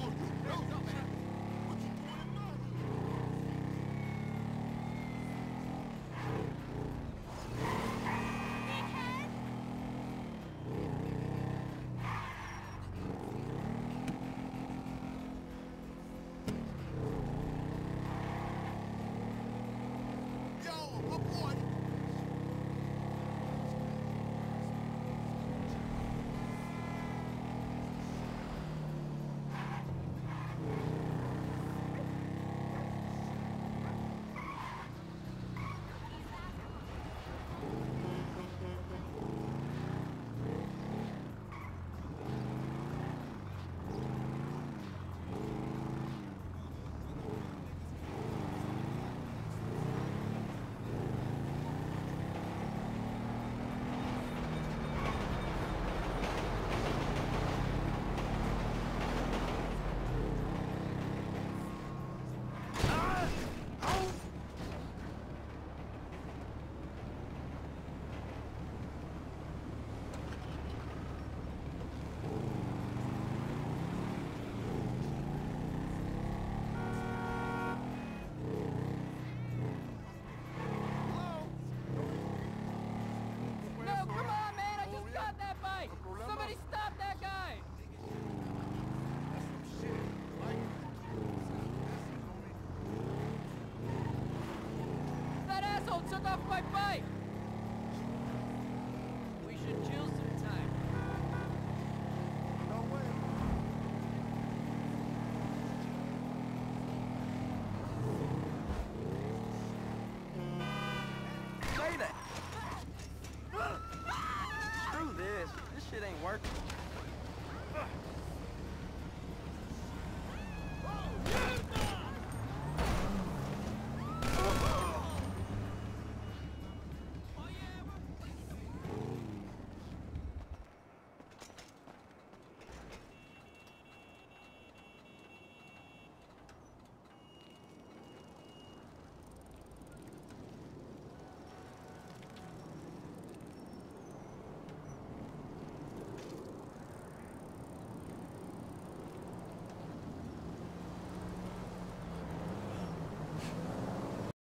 No, off my bike! We should chill sometime. No way. Say that. Screw this. This shit ain't working.